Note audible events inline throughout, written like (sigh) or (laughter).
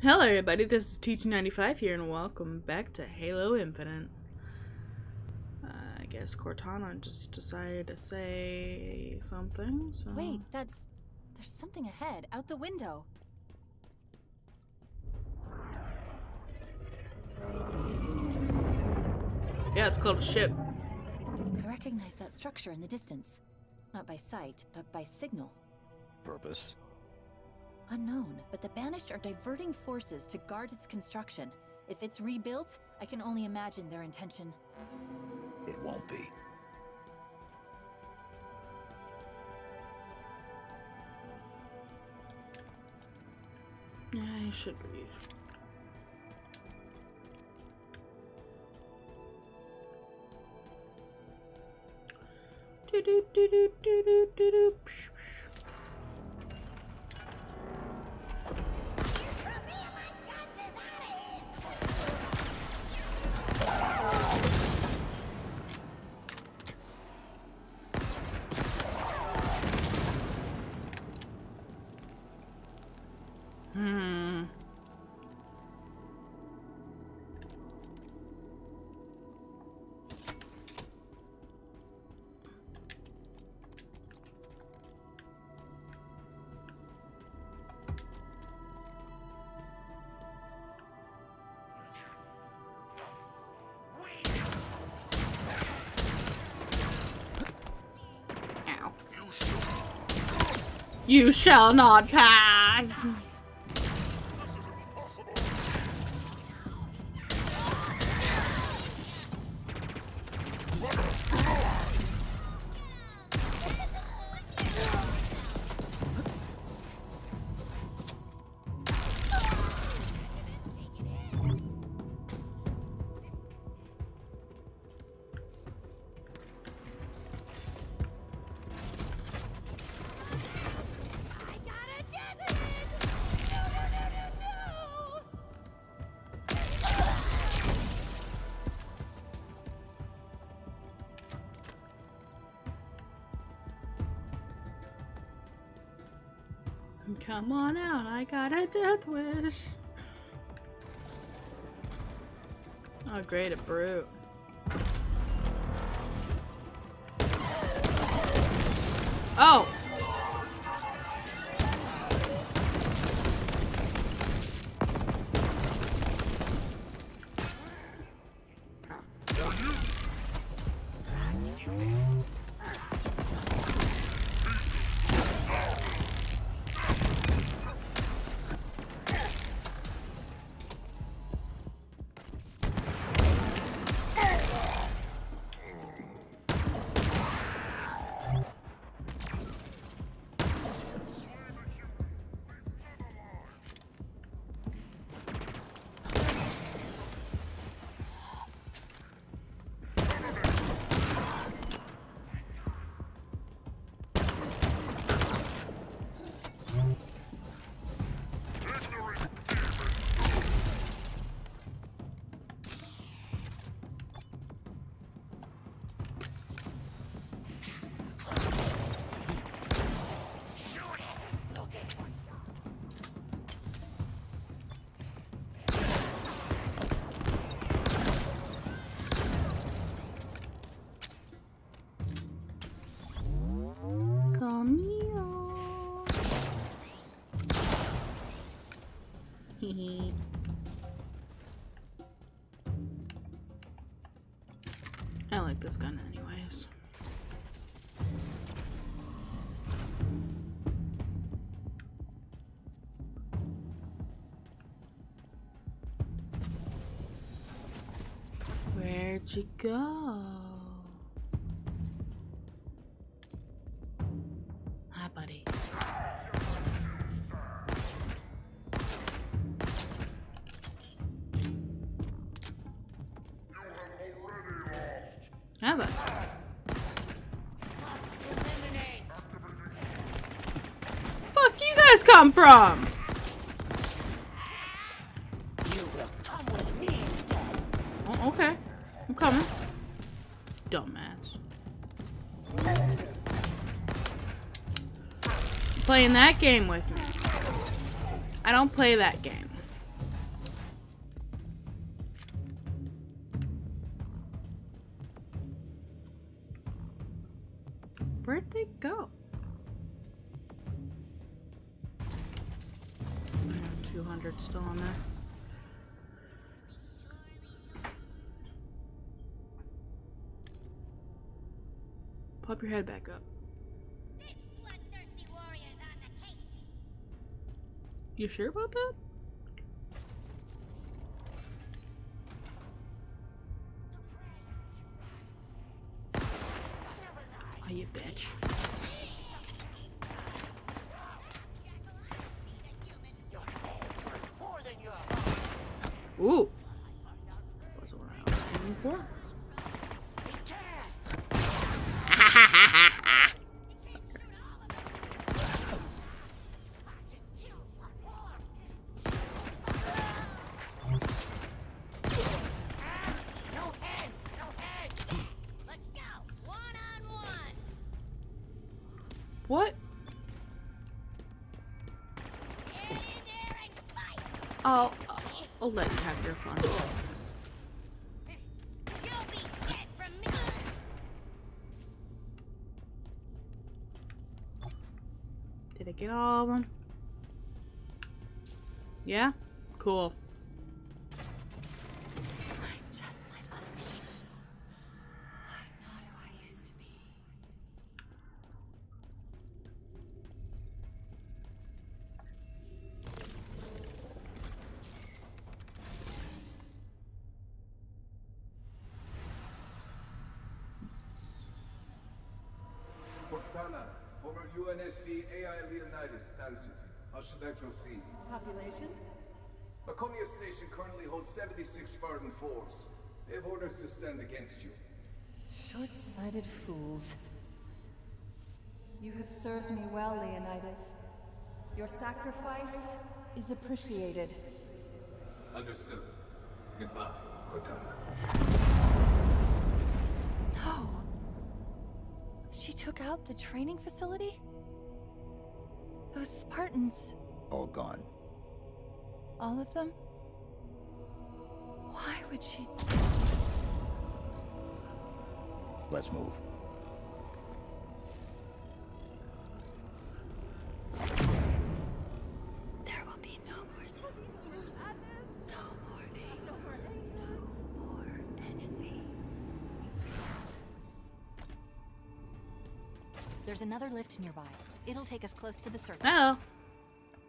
Hello everybody, this is TT95 here and welcome back to Halo Infinite. Uh, I guess Cortana just decided to say something, so... Wait, that's... There's something ahead, out the window. Yeah, it's called a ship. I recognize that structure in the distance. Not by sight, but by signal. Purpose? Unknown, but the Banished are diverting forces to guard its construction. If it's rebuilt, I can only imagine their intention. It won't be. I should be. Do do do do do do do You shall not pass. Come on out, I got a death wish. Oh, great, a brute. Oh! Like this gun anyways. Where'd you go? Hi, buddy. Fuck you guys come from? Oh, okay. I'm coming. Dumbass. Playing that game with me. I don't play that game. 200 still on there. Pop your head back up. This bloodthirsty warrior's on the case. You sure about that? Oh, you bitch. Ooh. Wasn't what I was aiming for. Former UNSC AI Leonidas stands with you. How should I proceed? Population? Laconia Station currently holds 76 Spartan 4s. They have orders to stand against you. Short-sighted fools. You have served me well, Leonidas. Your sacrifice is appreciated. Understood. Goodbye, Cortana. No. She took out the training facility? Those Spartans, All gone. All of them? Why would she? Let's move. There will be no more sadness. No more anger. No more enemy. There's another lift nearby. It'll take us close to the surface. Hello.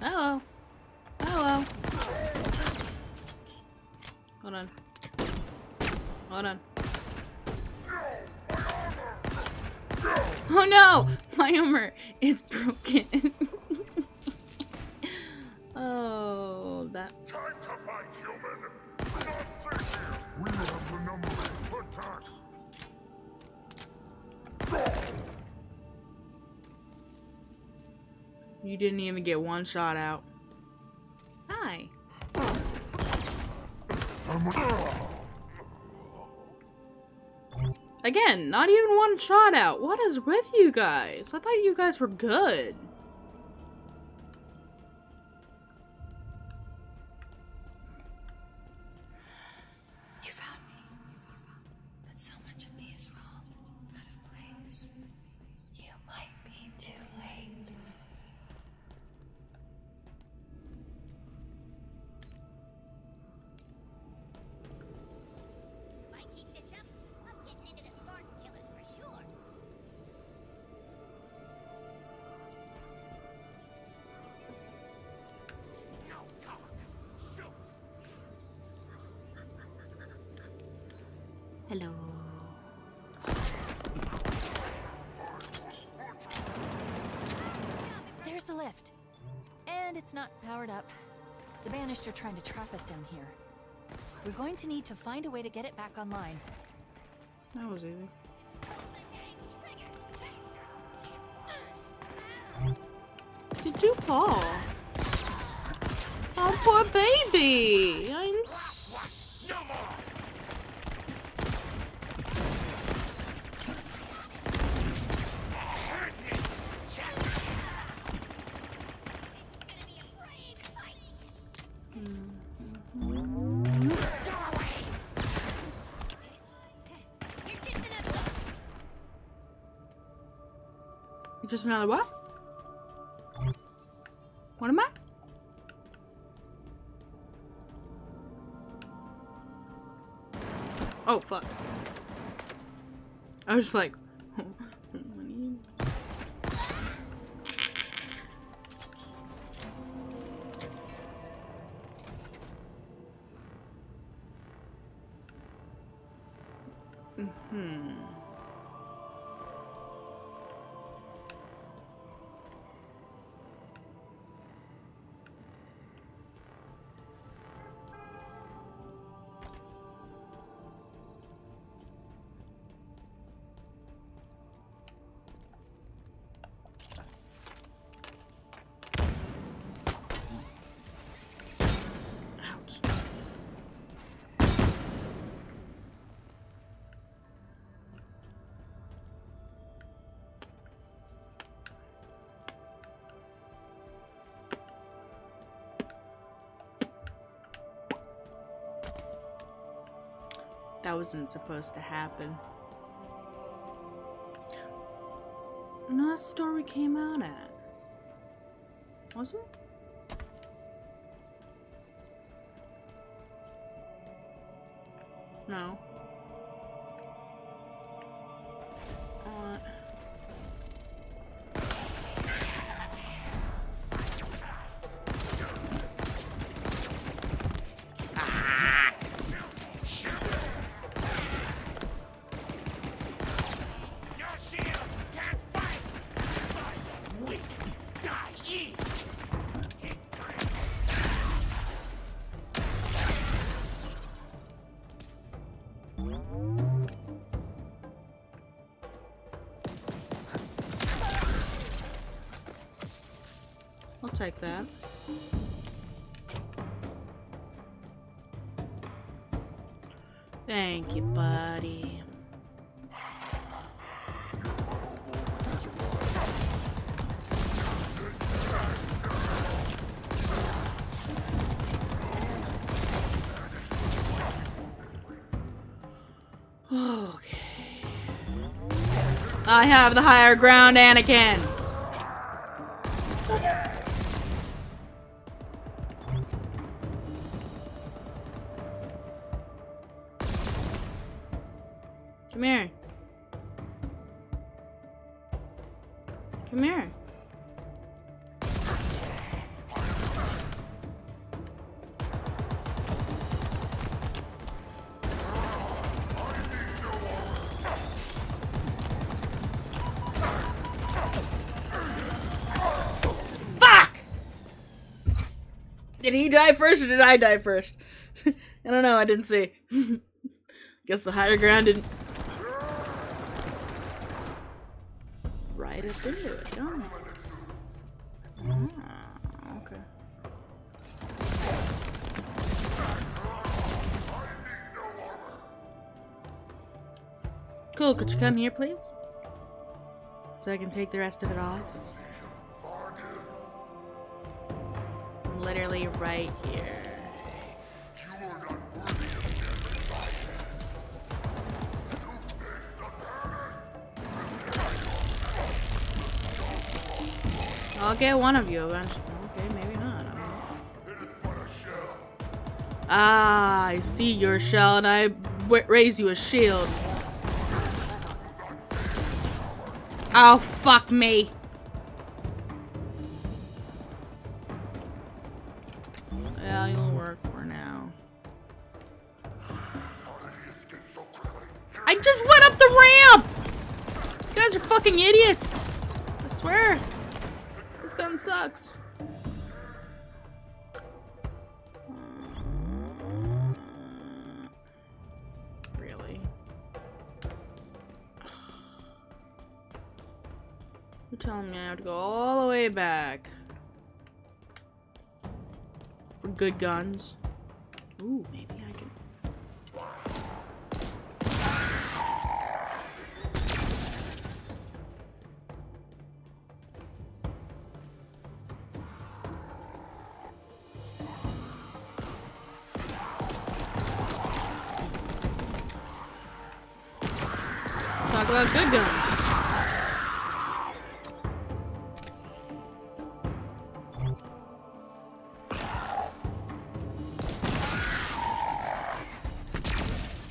Hello. Hello. Hold on. Hold on. Oh no! My armor is broken. (laughs) oh, that. Time to fight, human! Not sit here! We have the number. Attack! You didn't even get one shot out. Hi. Again, not even one shot out. What is with you guys? I thought you guys were good. Hello. There's the lift. And it's not powered up. The Banished are trying to trap us down here. We're going to need to find a way to get it back online. That was easy. Did you fall? Oh, poor baby. I'm Just another what? What am I? Oh, fuck. I was just like, (laughs) hmm. That wasn't supposed to happen. No, door we came out at. Was it? Take that. Thank you, buddy. Okay. I have the higher ground, Anakin. Did he die first or did I die first? (laughs) I don't know, I didn't see. (laughs) Guess the higher ground didn't. Right up into it, don't? Ah, okay. Cool, could you come here, please? So I can take the rest of it off. Literally right here. I'll get one of you eventually. Okay, maybe not. Ah, I see your shell and I raise you a shield. Oh, fuck me. Idiots. I swear. This gun sucks. Really? You're telling me I have to go all the way back for good guns? Ooh, maybe I talk about good guns.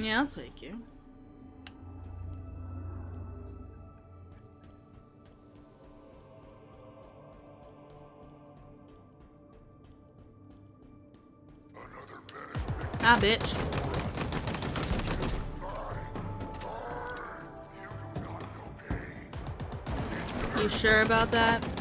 Yeah, I'll take you. Ah, bitch. Sure about that?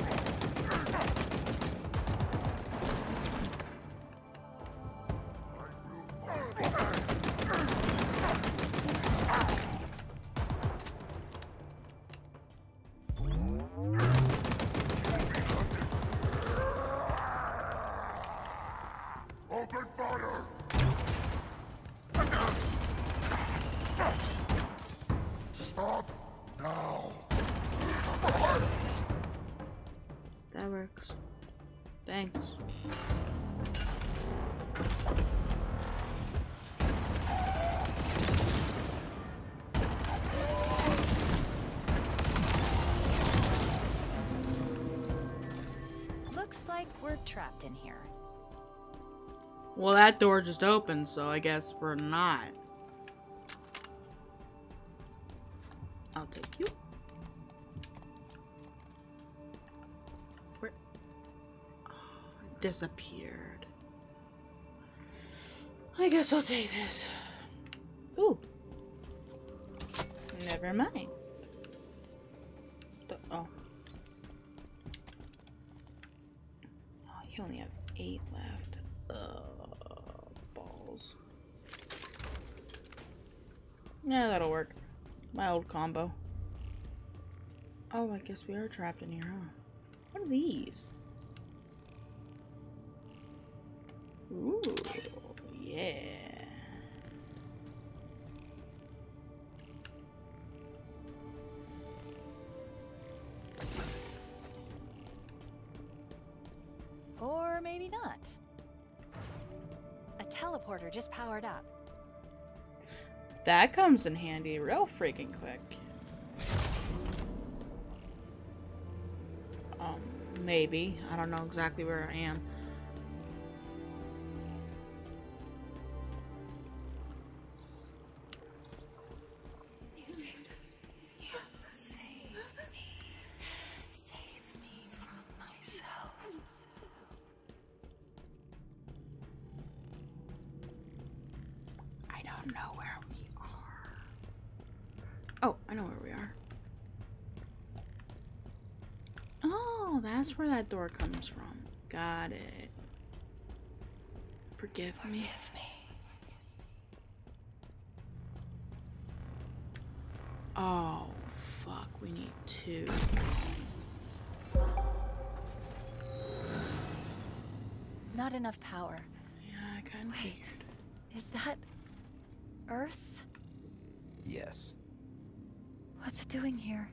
Like we're trapped in here. Well, that door just opened, so I guess we're not. I'll take you. Where? Oh, disappeared. I guess I'll take this. Ooh. Never mind. You only have eight left. Uh, balls. Yeah, that'll work. My old combo. Oh, I guess we are trapped in here, huh? What are these? Ooh, yeah. Just powered up. That comes in handy real freaking quick. Um, maybe. I don't know exactly where I am. That door comes from. Got it. Forgive me. Me. Oh, fuck. We need two. Not enough power. Yeah, I kind of Wait. figured. Is that Earth? Yes. What's it doing here?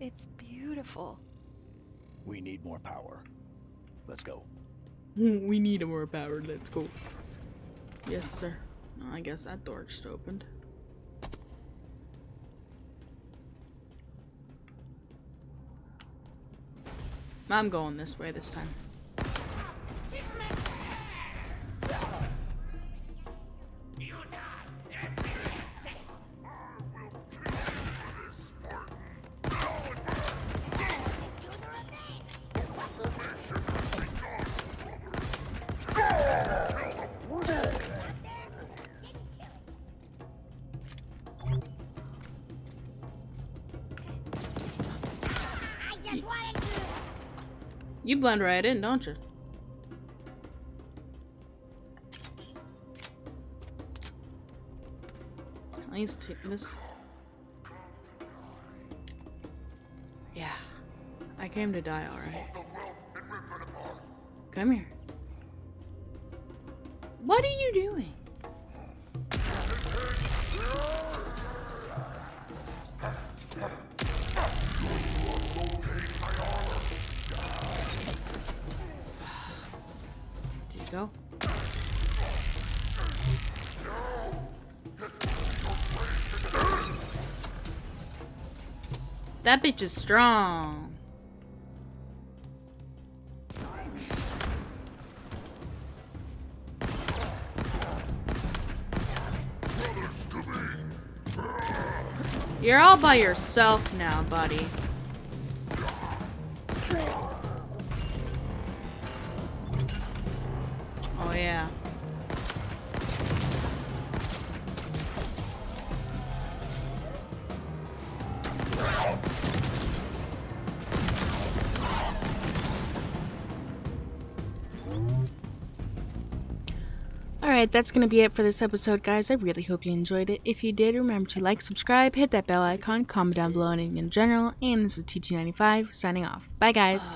It's beautiful. We need more power. Let's go. (laughs) we need more power. Let's go. Yes, sir. I guess that door just opened. I'm going this way this time. You blend right in, don't you? At least t- this. Yeah, I came to die, alright. Come here. What are you doing? That bitch is strong. You're all by yourself now, buddy. That's going to be it for this episode, guys. I really hope you enjoyed it. If you did, remember to like, subscribe, hit that bell icon, comment down below anything in general, and this is TT95 signing off. Bye, guys.